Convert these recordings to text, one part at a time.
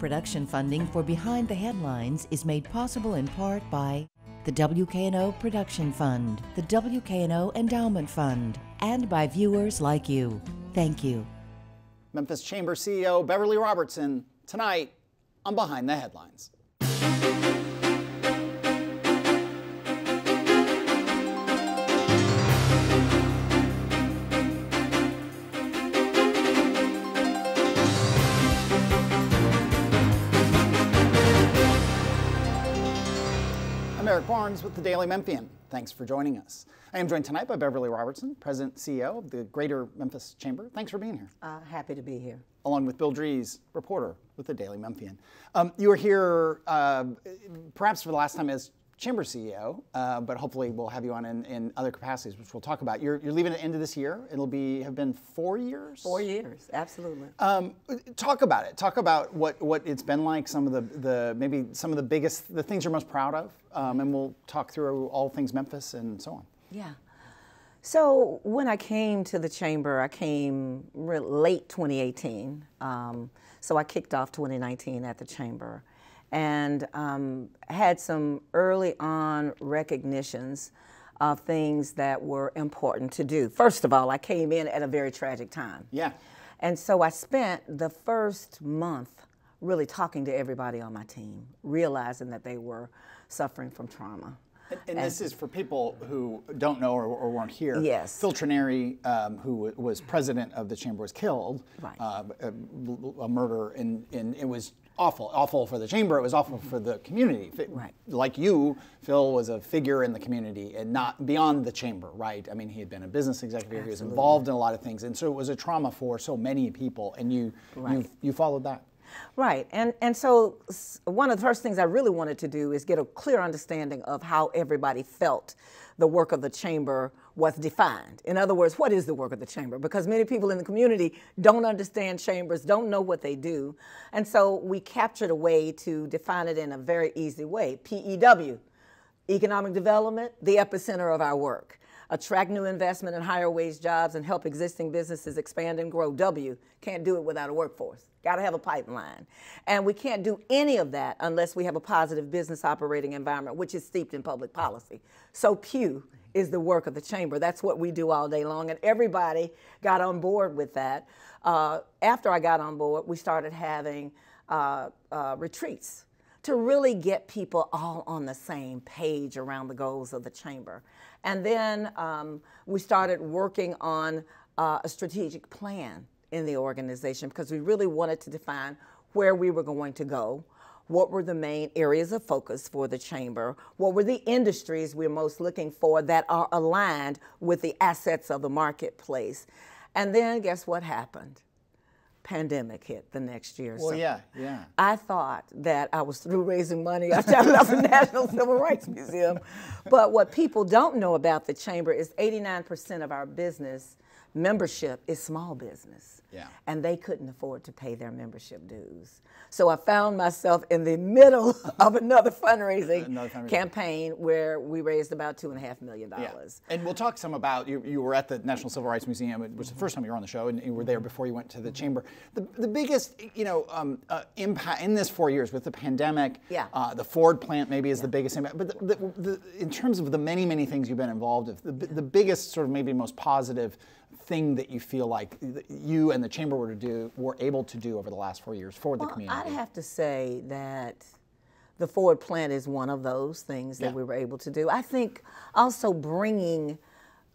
Production funding for Behind the Headlines is made possible in part by the WKNO Production Fund, the WKNO Endowment Fund, and by viewers like you. Thank you. Memphis Chamber CEO Beverly Robertson tonight on Behind the Headlines. Eric Barnes with the Daily Memphian. Thanks for joining us. I am joined tonight by Beverly Robertson, President CEO of the Greater Memphis Chamber. Thanks for being here. Uh, happy to be here. Along with Bill Dries, reporter with the Daily Memphian. Um, you are here uh, perhaps for the last time as Chamber CEO, uh, but hopefully we'll have you on in, in, other capacities, which we'll talk about. You're, you're, leaving at the end of this year. It'll be have been four years. Four years, absolutely. Um, talk about it. Talk about what, what it's been like. Some of the, the maybe some of the biggest the things you're most proud of, um, and we'll talk through all things Memphis and so on. Yeah. So when I came to the chamber, I came late 2018. Um, so I kicked off 2019 at the chamber and um, had some early on recognitions of things that were important to do. First of all, I came in at a very tragic time. Yeah. And so I spent the first month really talking to everybody on my team, realizing that they were suffering from trauma. And, and, this is for people who don't know or, or weren't here. Yes. Phil Trenary, um, who was president of the chamber, was killed. Right. Uh, a, a, murder, and, and it was awful. Awful for the chamber. It was awful for the community. Right. Like you, Phil was a figure in the community and not beyond the chamber, right? I mean, he had been a business executive. Absolutely. He was involved in a lot of things, and so it was a trauma for so many people. And you, right. you, you followed that. Right, and and so one of the first things I really wanted to do is get a clear understanding of how everybody felt the work of the chamber was defined. In other words, what is the work of the chamber? Because many people in the community don't understand chambers, don't know what they do, and so we captured a way to define it in a very easy way. PEW, economic development, the epicenter of our work attract new investment and higher wage jobs and help existing businesses expand and grow. W, can't do it without a workforce. Got to have a pipeline. And we can't do any of that unless we have a positive business operating environment, which is steeped in public policy. So Pew is the work of the chamber. That's what we do all day long. And everybody got on board with that. Uh, after I got on board, we started having uh, uh, retreats to really get people all on the same page around the goals of the chamber. And then um, we started working on uh, a strategic plan in the organization because we really wanted to define where we were going to go, what were the main areas of focus for the chamber, what were the industries we we're most looking for that are aligned with the assets of the marketplace. And then guess what happened? Pandemic hit the next year. Well, so yeah, yeah. I thought that I was through raising money after I left the National Civil Rights Museum. But what people don't know about the chamber is 89% of our business membership is small business. Yeah. And they couldn't afford to pay their membership dues. So I found myself in the middle of another fundraising, another fundraising, campaign where we raised about two and a half million dollars. Yeah. And we'll talk some about you. You were at the National Civil Rights Museum. It was the first time you were on the show, and you were there before you went to the chamber. The, the biggest, you know, um, uh, impact in this four years with the pandemic. Yeah. Uh, the Ford plant maybe is yeah. the biggest impact, but the, the, in terms of the many many things you've been involved with, the, the biggest sort of maybe most positive thing that you feel like you and the chamber were to do were able to do over the last four years for well, the community? I'd have to say that the Ford plant is one of those things that yeah. we were able to do. I think also bringing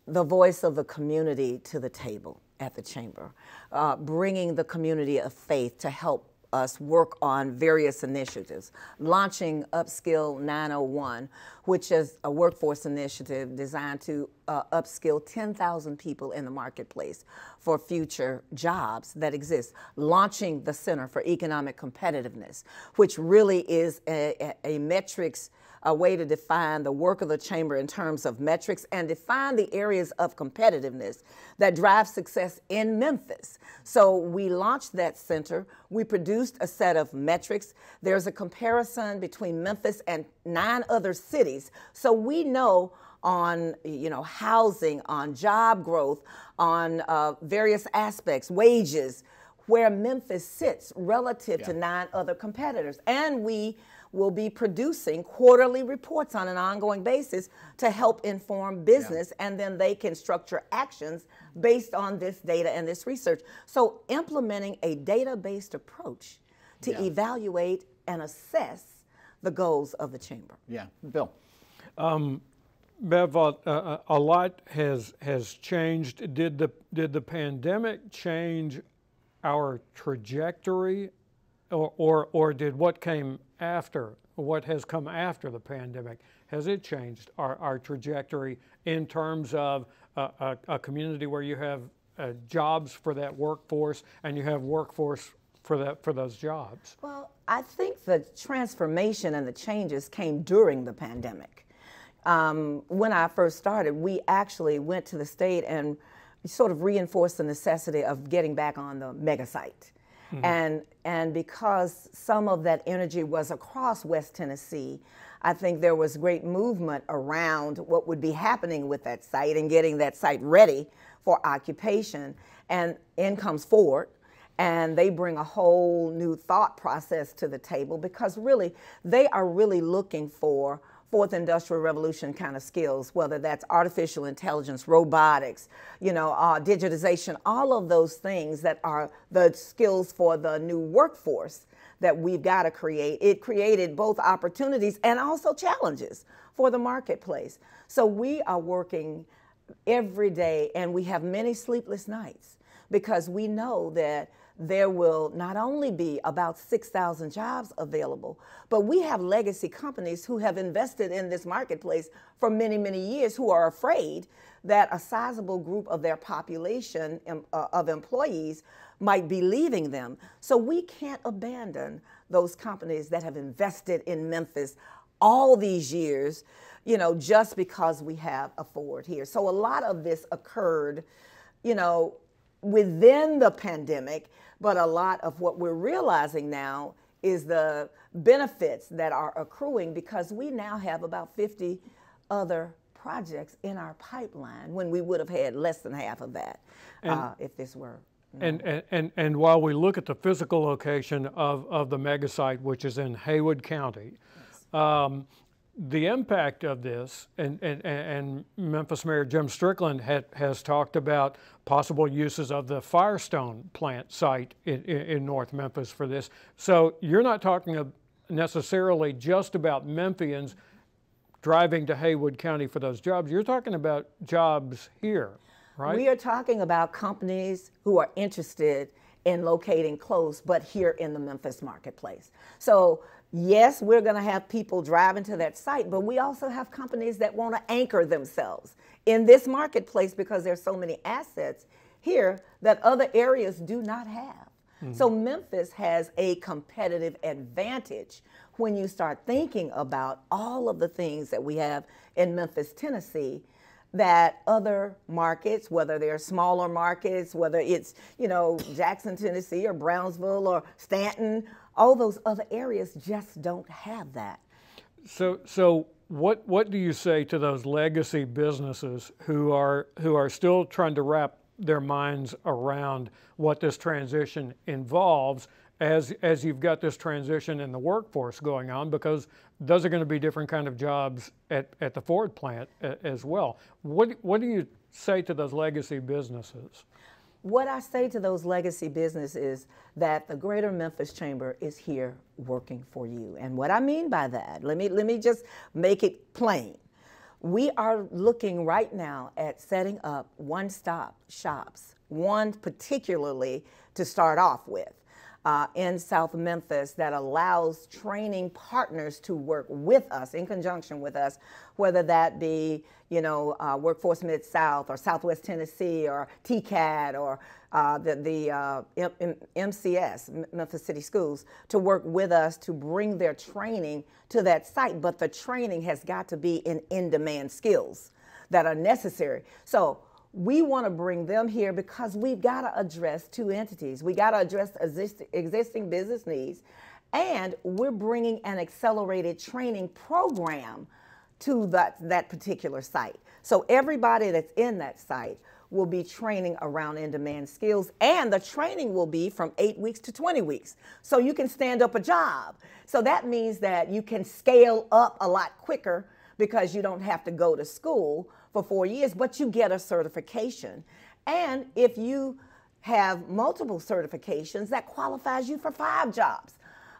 the voice of the community to the table at the chamber, uh, bringing the community of faith to help us work on various initiatives, launching Upskill 901, which is a workforce initiative designed to uh, upskill 10,000 people in the marketplace for future jobs that exist, launching the Center for Economic Competitiveness, which really is a, a, a metrics a way to define the work of the chamber in terms of metrics and define the areas of competitiveness that drive success in Memphis. So we launched that center. We produced a set of metrics. There's a comparison between Memphis and nine other cities. So we know on you know housing, on job growth, on uh, various aspects, wages, where Memphis sits relative yeah. to nine other competitors. And we will be producing quarterly reports on an ongoing basis to help inform business, yeah. and then they can structure actions based on this data and this research. So, implementing a data based approach to yeah. evaluate and assess the goals of the chamber. Yeah, Bill. Um, Bev, uh, uh, a lot has has changed. Did the did the pandemic change our trajectory, or or, or did what came after, what has come after the pandemic, has it changed our, our trajectory in terms of a, a, community where you have uh, jobs for that workforce and you have workforce for that for those jobs? Well, I think the transformation and the changes came during the pandemic um, when I first started, we actually went to the state and sort of reinforced the necessity of getting back on the mega site. Mm-hmm. And, and because some of that energy was across West Tennessee, I think there was great movement around what would be happening with that site and getting that site ready for occupation. And in comes Ford, and they bring a whole new thought process to the table because really they are really looking for fourth industrial revolution kind of skills, whether that's artificial intelligence, robotics, you know, uh, digitization, all of those things that are the skills for the new workforce that we've got to create. It created both opportunities and also challenges for the marketplace. So we are working every day and we have many sleepless nights because we know that there will not only be about 6,000 jobs available, but we have legacy companies who have invested in this marketplace for many, many years who are afraid that a sizable group of their population uh, of employees might be leaving them. So we can't abandon those companies that have invested in Memphis all these years, you know, just because we have a Ford here. So a lot of this occurred, you know, within the pandemic but a lot of what we're realizing now is the benefits that are accruing because we now have about 50 other projects in our pipeline when we would have had less than half of that uh, if this were. And, and, and, and while we look at the physical location of, of the mega site, which is in Haywood County, yes. um, the impact of this, and, and, and Memphis Mayor Jim Strickland had, has talked about possible uses of the Firestone plant site in, in North Memphis for this. So you're not talking necessarily just about Memphians driving to Haywood County for those jobs. You're talking about jobs here, right? We are talking about companies who are interested in locating close, but here in the Memphis marketplace. So yes, we're going to have people driving to that site, but we also have companies that want to anchor themselves in this marketplace because there's so many assets here that other areas do not have. Mm-hmm. So Memphis has a competitive advantage when you start thinking about all of the things that we have in Memphis, Tennessee that other markets, whether they're smaller markets, whether it's, you know, Jackson, Tennessee or Brownsville or Stanton, all those other areas just don't have that. So, so what what do you say to those legacy businesses who are who are still trying to wrap their minds around what this transition involves as as you've got this transition in the workforce going on because those are going to be different kind of jobs at, at the Ford plant as well. What what do you say to those legacy businesses? What I say to those legacy businesses is that the Greater Memphis Chamber is here working for you. And what I mean by that, let me let me just make it plain. We are looking right now at setting up one-stop shops, one particularly to start off with uh, in South Memphis that allows training partners to work with us in conjunction with us, whether that be you know uh, Workforce Mid South or Southwest Tennessee or TCAT or uh, the, the uh, MCS Memphis City Schools to work with us to bring their training to that site. But the training has got to be in in-demand skills that are necessary. So we want to bring them here because we've got to address two entities. We got to address exist- existing business needs, and we're bringing an accelerated training program to that, that particular site. So everybody that's in that site will be training around in demand skills, and the training will be from eight weeks to 20 weeks. So you can stand up a job. So that means that you can scale up a lot quicker because you don't have to go to school for four years, but you get a certification. And if you have multiple certifications, that qualifies you for five jobs,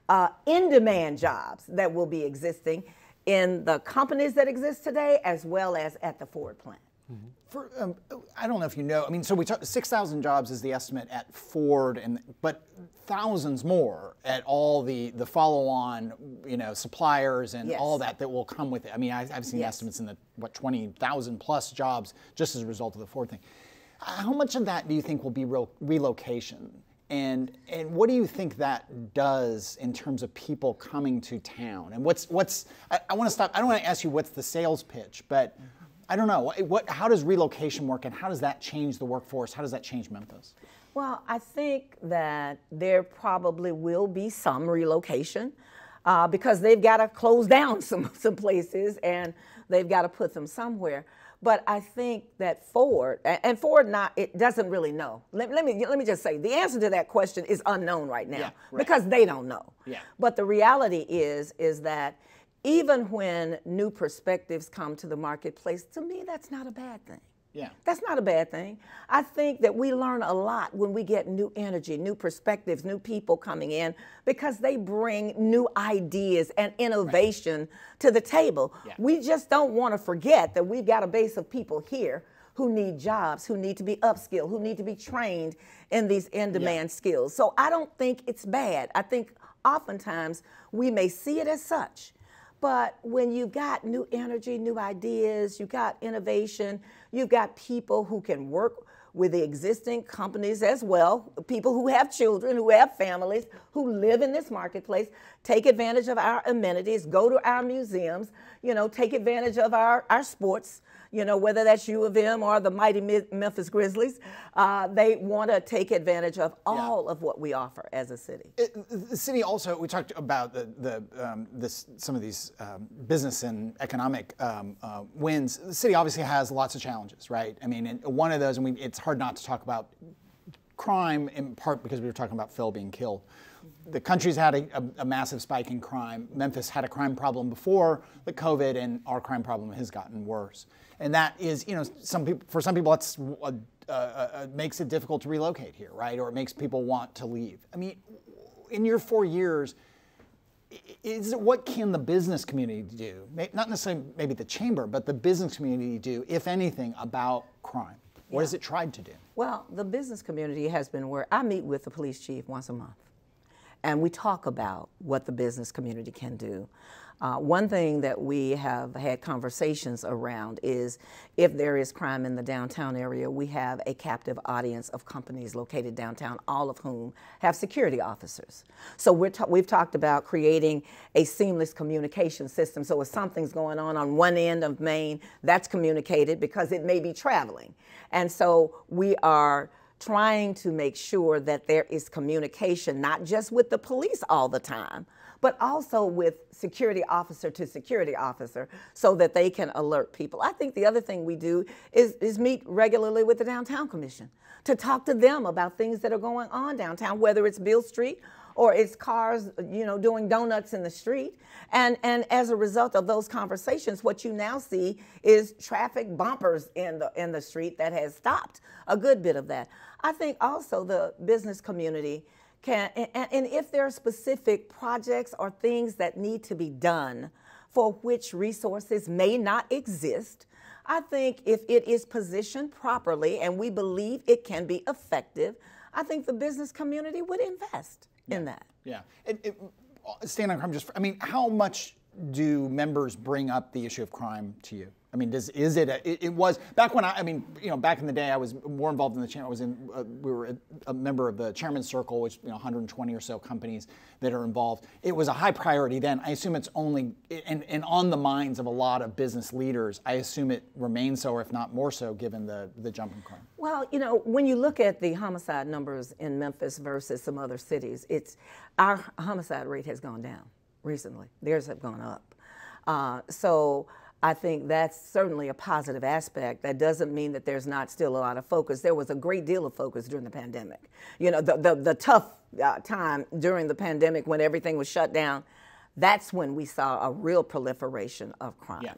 uh, in demand jobs that will be existing in the companies that exist today as well as at the Ford plant. Mm-hmm. For, um, I don't know if you know. I mean, so we talk, six thousand jobs is the estimate at Ford, and but thousands more at all the the follow-on, you know, suppliers and Yes. all that that will come with it. I mean, I, I've seen Yes. estimates in the what twenty thousand plus jobs just as a result of the Ford thing. How much of that do you think will be real relocation? And and what do you think that does in terms of people coming to town? And what's what's I, I want to stop. I don't want to ask you what's the sales pitch, but I don't know what, how does relocation work, and how does that change the workforce? How does that change Memphis? Well, I think that there probably will be some relocation uh, because they've got to close down some, some places and they've got to put them somewhere. But I think that Ford and Ford not it doesn't really know. Let, let me let me just say the answer to that question is unknown right now Yeah, right. because they don't know. Yeah. But the reality is is that even when new perspectives come to the marketplace, to me that's not a bad thing. Yeah. That's not a bad thing. I think that we learn a lot when we get new energy, new perspectives, new people coming in because they bring new ideas and innovation to the table. Yeah. We just don't want to forget that we've got a base of people here who need jobs, who need to be upskilled, who need to be trained in these in demand skills. So I don't think it's bad. I think oftentimes we may see it as such. But when you've got new energy, new ideas, you've got innovation, you've got people who can work with the existing companies as well, people who have children, who have families, who live in this marketplace, take advantage of our amenities, go to our museums, you know, take advantage of our, our sports, you know, whether that's U of M or the mighty Mi- Memphis Grizzlies. Uh, they want to take advantage of all of what we offer as a city. It- the city also we talked about the, the um, this some of these um, business and economic um, uh, wins. The city obviously has lots of challenges, right? I mean, one of those, and we, it's hard not to talk about crime in part because we were talking about Phil being killed. The country's had a, a, a massive spike in crime. Memphis had a crime problem before the COVID, and our crime problem has gotten worse. And that is, you know, some people for some people that's uh, makes it difficult to relocate here, right? Or it makes people want to leave. I mean, in your four years, is what can the business community do? Not necessarily maybe the chamber, but the business community do, if anything, about crime. What has it tried to do? Well, the business community has been where I meet with the police chief once a month, and we talk about what the business community can do. Uh, one thing that we have had conversations around is if there is crime in the downtown area, we have a captive audience of companies located downtown, all of whom have security officers. So we're ta- we've talked about creating a seamless communication system. So if something's going on on one end of Main, that's communicated because it may be traveling. And so we are trying to make sure that there is communication, not just with the police all the time, but also with security officer to security officer so that they can alert people. I think the other thing we do is, is meet regularly with the Downtown Commission to talk to them about things that are going on downtown, whether it's Beale Street or it's cars, you know, doing donuts in the street. And, and as a result of those conversations, what you now see is traffic bumpers in the, in the street that has stopped a good bit of that. I think also the business community can, and, and if there are specific projects or things that need to be done for which resources may not exist, I think if it is positioned properly and we believe it can be effective, I think the business community would invest in that. Yeah. It, it, uh, stand on crime just, I mean, how much do members bring up the issue of crime to you? I mean, does, is it, a, it, it was, back when I, I mean, you know, back in the day, I was more involved in the chamber. I was in, uh, we were a, a member of the chairman's circle, which, you know, 120 or so companies that are involved. It was a high priority then. I assume it's only, and, and on the minds of a lot of business leaders, I assume it remains so, or if not more so, given the, the jump in crime. Well, you know, when you look at the homicide numbers in Memphis versus some other cities, it's our homicide rate has gone down recently. Theirs have gone up. Uh, so I think that's certainly a positive aspect. That doesn't mean that there's not still a lot of focus. There was a great deal of focus during the pandemic. You know, the, the, the tough uh, time during the pandemic when everything was shut down, that's when we saw a real proliferation of crime. Yeah.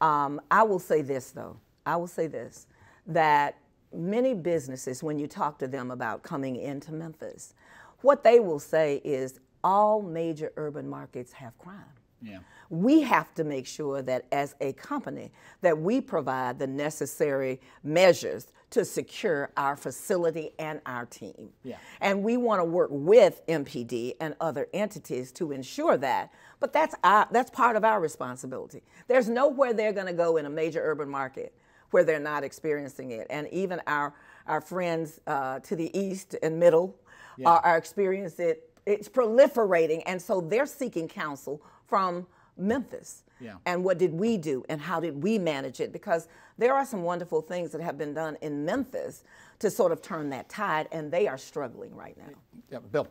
Um, I will say this, though. I will say this that many businesses, when you talk to them about coming into Memphis, what they will say is all major urban markets have crime. Yeah. We have to make sure that as a company that we provide the necessary measures to secure our facility and our team. Yeah. And we want to work with MPD and other entities to ensure that. But that's our, that's part of our responsibility. There's nowhere they're going to go in a major urban market where they're not experiencing it. And even our our friends uh, to the east and middle Yeah. are, are experiencing it. It's proliferating, and so they're seeking counsel from Memphis. Yeah. And what did we do, and how did we manage it? Because there are some wonderful things that have been done in Memphis to sort of turn that tide, and they are struggling right now. Yeah, Bill.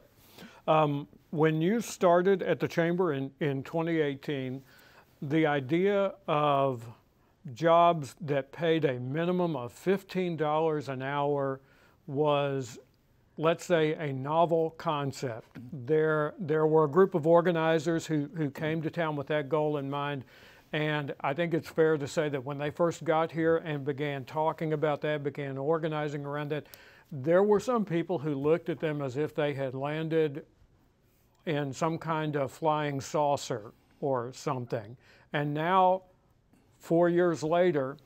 Um, when you started at the chamber in, in 2018, the idea of jobs that paid a minimum of $15 an hour was, let's say, a novel concept. There, there were a group of organizers who, who came to town with that goal in mind. And I think it's fair to say that when they first got here and began talking about that, began organizing around that, there were some people who looked at them as if they had landed in some kind of flying saucer or something. And now, four years later,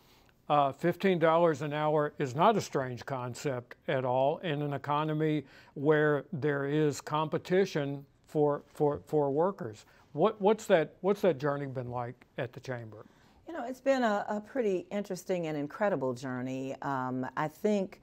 uh, $15 an hour is not a strange concept at all in an economy where there is competition for, for, for workers. What, what's, that, what's that journey been like at the chamber? You know, it's been a, a pretty interesting and incredible journey. Um, I think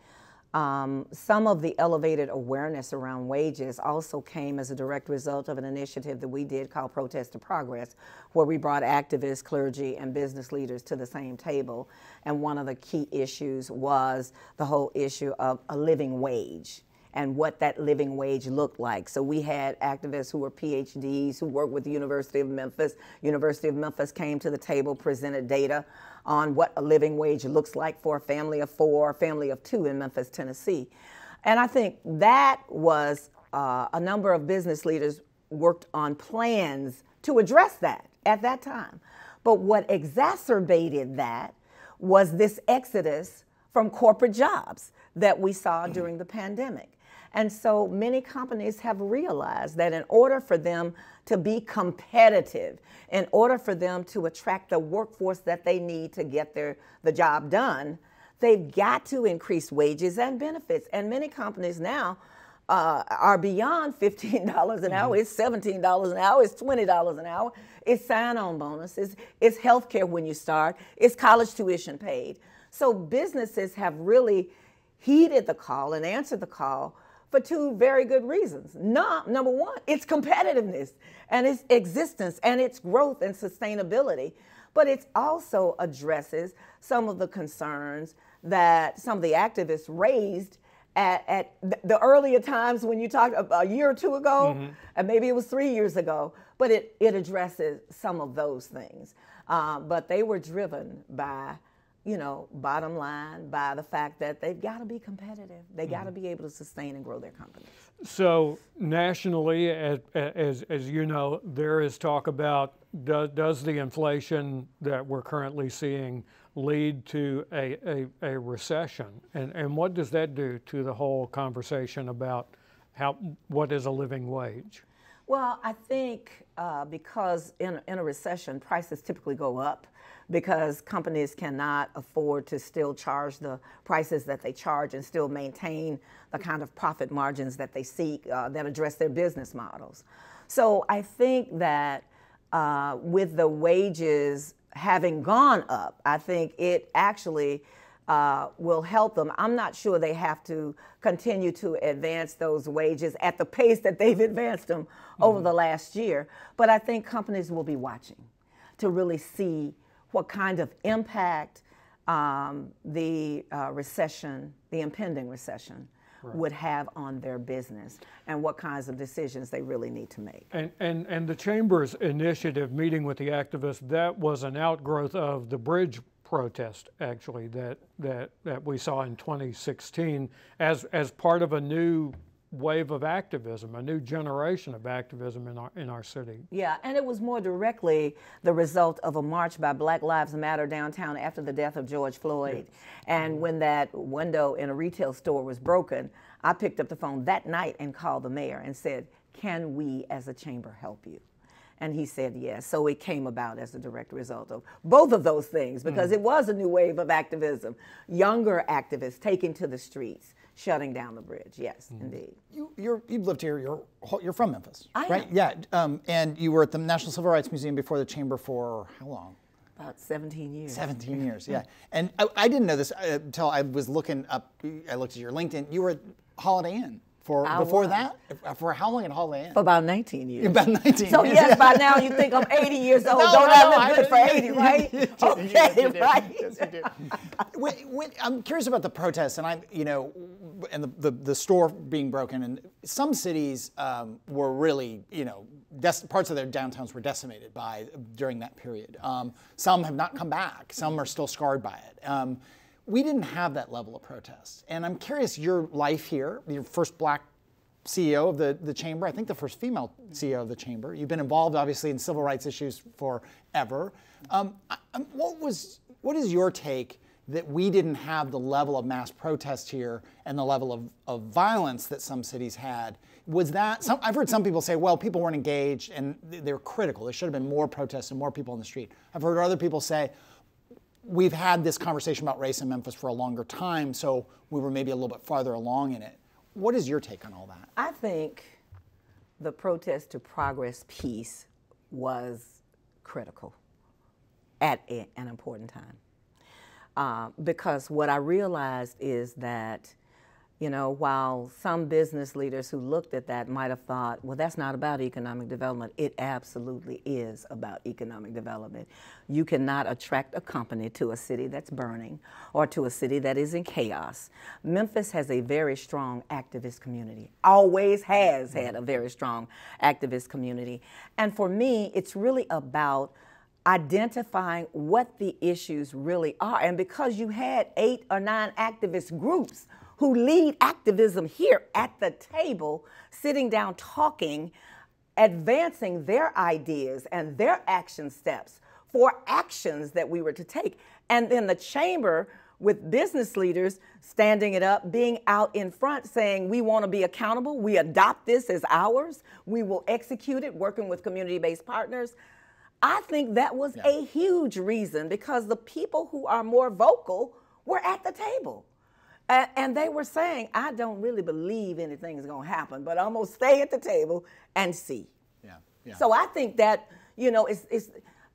um, some of the elevated awareness around wages also came as a direct result of an initiative that we did called Protest to Progress, where we brought activists, clergy, and business leaders to the same table. And one of the key issues was the whole issue of a living wage and what that living wage looked like. So we had activists who were PhDs who worked with the University of Memphis. University of Memphis came to the table, presented data on what a living wage looks like for a family of four, a family of two in Memphis, Tennessee. And I think that was uh, a number of business leaders worked on plans to address that at that time. But what exacerbated that was this exodus from corporate jobs that we saw during the pandemic. And so many companies have realized that in order for them to be competitive, in order for them to attract the workforce that they need to get their the job done, they've got to increase wages and benefits. And many companies now uh, are beyond $15 an hour. It's $17 an hour. It's $20 an hour. It's sign-on bonuses, It's, it's health care when you start. It's college tuition paid. So businesses have really heeded the call and answered the call for two very good reasons. No, number one, it's competitiveness and its existence and its growth and sustainability. But it also addresses some of the concerns that some of the activists raised at, at the earlier times when you talked a, a year or two ago, and maybe it was three years ago, but it, it addresses some of those things. Uh, but they were driven by you know, bottom line by the fact that they've got to be competitive. They got to mm-hmm. be able to sustain and grow their companies. So nationally, as, as, as you know, there is talk about do, does the inflation that we're currently seeing lead to a, a, a recession? And, and what does that do to the whole conversation about how, what is a living wage? Well, I think uh, because in, in a recession, prices typically go up because companies cannot afford to still charge the prices that they charge and still maintain the kind of profit margins that they seek uh, that address their business models. So I think that uh, with the wages having gone up, I think it actually uh, will help them. I'm not sure they have to continue to advance those wages at the pace that they've advanced them mm-hmm. over the last year, but I think companies will be watching to really see what kind of impact um, the uh, recession, the impending recession, would have on their business and what kinds of decisions they really need to make. And, and, and the Chamber's initiative, meeting with the activists, that was an outgrowth of the bridge protest, actually, that, that, that we saw in 2016 as, as part of a new wave of activism, a new generation of activism in our, in our city. Yeah, and it was more directly the result of a march by Black Lives Matter downtown after the death of George Floyd. And when that window in a retail store was broken, I picked up the phone that night and called the mayor and said, Can we as a chamber help you? And he said yes. So it came about as a direct result of both of those things because mm. it was a new wave of activism. Younger activists taking to the streets shutting down the bridge. Yes, mm. indeed. You, you're, you've lived here. You're you're from Memphis, I right? Am. Yeah. Um, and you were at the National Civil Rights Museum before the chamber for how long? About 17 years. 17 years, yeah. And I, I didn't know this uh, until I was looking up. I looked at your LinkedIn. You were at Holiday Inn. For I before was. that, for how long at Holiday Inn? For about 19 years. About 19 so years. yes, by now you think I'm 80 years old. No, Don't no, I no, look I good for didn't- 80, right? You did, okay, yes, you did. right. Yes, you did. when, when, I'm curious about the protests, and I'm, you know, and the, the, the store being broken, and some cities um, were really, you know, des- parts of their downtowns were decimated by during that period. Um, some have not come back. Some are still scarred by it. Um, we didn't have that level of protest, and I'm curious your life here, your first black CEO of the, the chamber, I think the first female CEO of the chamber. You've been involved, obviously, in civil rights issues forever. Um, what was what is your take that we didn't have the level of mass protest here and the level of, of violence that some cities had? Was that some, I've heard some people say, well, people weren't engaged and they were critical. There should have been more protests and more people in the street. I've heard other people say, we've had this conversation about race in Memphis for a longer time, so we were maybe a little bit farther along in it. What is your take on all that? I think the protest to progress piece was critical at an important time. Uh, because what I realized is that, you know, while some business leaders who looked at that might have thought, well, that's not about economic development, it absolutely is about economic development. You cannot attract a company to a city that's burning or to a city that is in chaos. Memphis has a very strong activist community, always has mm-hmm. had a very strong activist community. And for me, it's really about identifying what the issues really are. And because you had eight or nine activist groups who lead activism here at the table, sitting down talking, advancing their ideas and their action steps for actions that we were to take. And then the chamber with business leaders standing it up, being out in front saying, we want to be accountable, we adopt this as ours, we will execute it, working with community based partners. I think that was Yeah. a huge reason because the people who are more vocal were at the table. And they were saying, I don't really believe anything's going to happen, but I'm going to stay at the table and see. Yeah, yeah. So I think that, you know, it's, it's,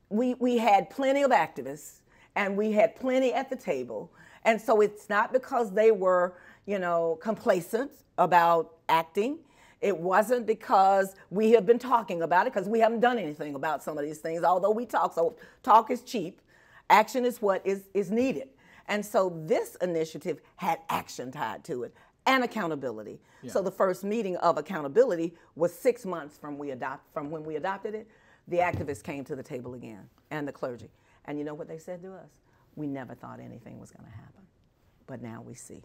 we, we had plenty of activists and we had plenty at the table. And so it's not because they were, you know, complacent about acting. It wasn't because we have been talking about it, because we haven't done anything about some of these things, although we talk. So talk is cheap, action is what is, is needed. And so this initiative had action tied to it and accountability. So the first meeting of accountability was six months from we adopt from when we adopted it. The activists came to the table again and the clergy. And you know what they said to us? We never thought anything was going to happen, but now we see.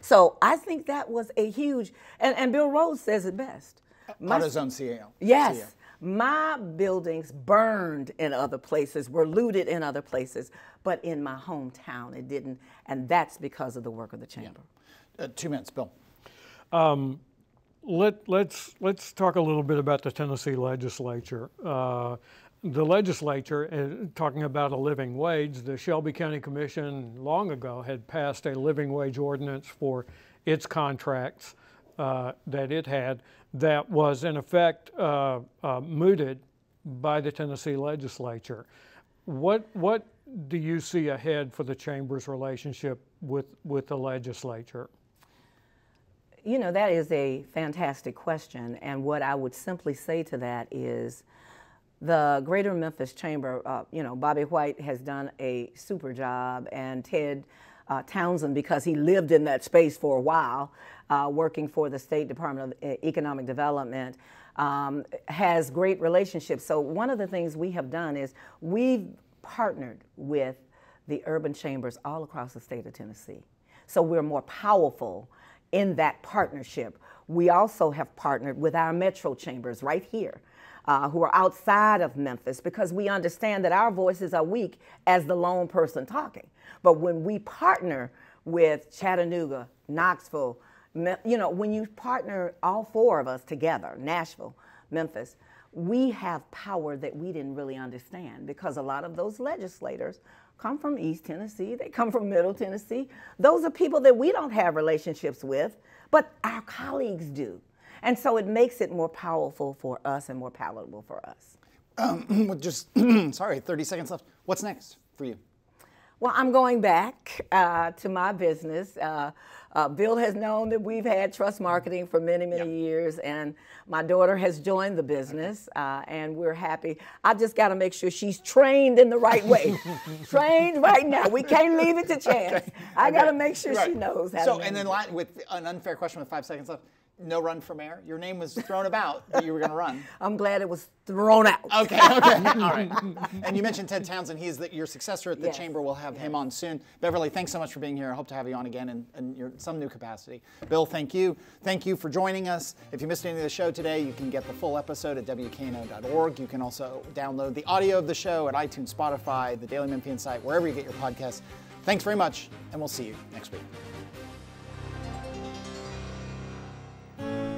So I think that was a huge, and, and Bill Rhodes says it best. My- AutoZone CEO. Yes. CEO. My buildings burned in other places, were looted in other places, but in my hometown it didn't. And that's because of the work of the chamber. Uh, two minutes, Bill. Let, let's, let's talk a little bit about the Tennessee legislature. Uh, the legislature, uh, talking about a living wage, the Shelby County Commission long ago had passed a living wage ordinance for its contracts uh, that it had that was in effect uh, uh, mooted by the Tennessee legislature. What, what do you see ahead for the chamber's relationship with, with the legislature? You know, that is a fantastic question. And what I would simply say to that is the Greater Memphis Chamber, uh, you know, Bobby White has done a super job, and Ted uh, Townsend because he lived in that space for a while, uh, working for the State Department of Economic Development. Um, has great relationships. So one of the things we have done is we've partnered with the urban chambers all across the state of Tennessee. So we're more powerful in that partnership. We also have partnered with our metro chambers right here. Uh, who are outside of Memphis because we understand that our voices are weak as the lone person talking. But when we partner with Chattanooga, Knoxville, you know, when you partner all four of us together, Nashville, Memphis, we have power that we didn't really understand because a lot of those legislators come from East Tennessee, they come from Middle Tennessee. Those are people that we don't have relationships with, but our colleagues do. And so it makes it more powerful for us and more palatable for us. Um, just, sorry, 30 seconds left. What's next for you? Well, I'm going back uh, to my business. Uh, uh, Bill has known that we've had trust marketing for many, many years, and my daughter has joined the business, uh, and we're happy. I just got to make sure she's trained in the right way. trained right now. We can't leave it to chance. Okay. I got to make sure right. she knows how so, to. So, and then with an unfair question with five seconds left no run for mayor? Your name was thrown about that you were going to run. I'm glad it was thrown out. Okay, okay, all right. And you mentioned Ted Townsend. He's the, your successor at the yes. chamber. We'll have yes. him on soon. Beverly, thanks so much for being here. I hope to have you on again in, in your, some new capacity. Bill, thank you. Thank you for joining us. If you missed any of the show today, you can get the full episode at WKNO.org. You can also download the audio of the show at iTunes, Spotify, the Daily Memphian site, wherever you get your podcasts. Thanks very much, and we'll see you next week. Bye.